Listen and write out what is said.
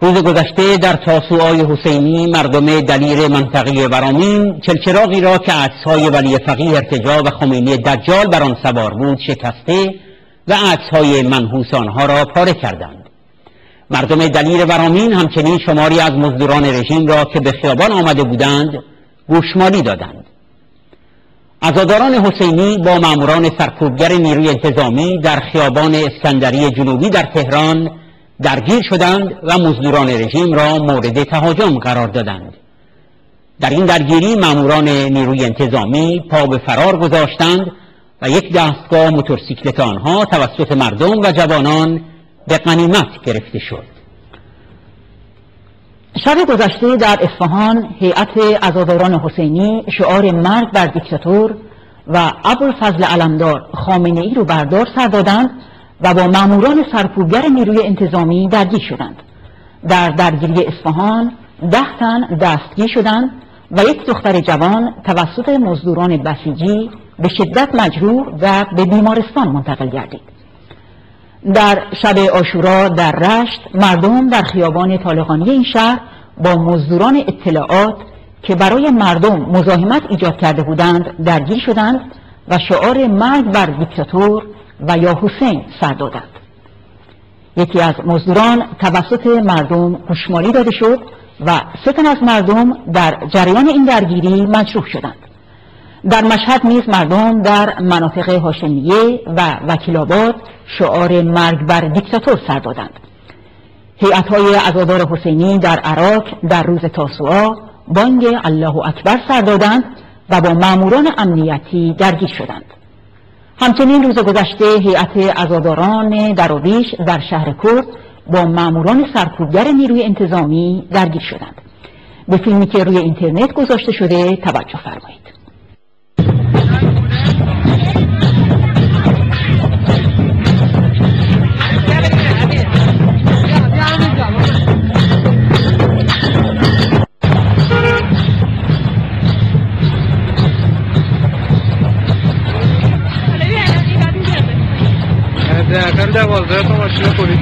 روز گذشته در تاسوعای حسینی مردم دلیر منطقه ورامین چلچراغی را که عکسهای ولی فقیه ارتجا و خمینی دجال بر آن سوار بود شکسته و عکسهای منحوس آنها را پاره کردند. مردم دلیر ورامین همچنین شماری از مزدوران رژیم را که به خیابان آمده بودند گوشمالی دادند. عزاداران حسینی با ماموران سرکوبگر نیروی انتظامی در خیابان اسکندری جنوبی در تهران درگیر شدند و مزدوران رژیم را مورد تهاجم قرار دادند. در این درگیری ماموران نیروی انتظامی پا به فرار گذاشتند و یک دستگاه موتورسیکلت آنها توسط مردم و جوانان به غنیمت گرفته شد. شب گذشته در اصفهان هیئت عزاداران حسینی شعار مرگ بر دیکتاتور و ابوالفضل علمدار خامنه ای رو بردار سر دادند و با ماموران سرکوبگر نیروی انتظامی درگیر شدند. در درگیری اصفهان ده تن دستگیر شدند و یک دختر جوان توسط مزدوران بسیجی به شدت مجروح و به بیمارستان منتقل گردید. در شب آشورا در رشت مردم در خیابان طالقانی این شهر با مزدوران اطلاعات که برای مردم مزاحمت ایجاد کرده بودند درگیر شدند و شعار مرگ بر دیکتاتور و یا حسین سر دادند. یکی از مزدوران توسط مردم گوشمالی داده شد و سه از مردم در جریان این درگیری مجروح شدند. در مشهد نیز مردم در مناطق هاشمیه و وکیل شعار مرگ بر دیکتاتور سر دادند. های عزادار حسینی در عراق در روز تاسوعا بانگ الله اکبر سر دادند و با ماموران امنیتی درگیر شدند. همچنین روز گذشته هیئت عزاداران دراویش در شهر کرد با ماموران سرکوبگر نیروی انتظامی درگیر شدند. به فیلمی که روی اینترنت گذاشته شده توجه فرمایید. এখন যা বলছো তোমার সঙ্গে করি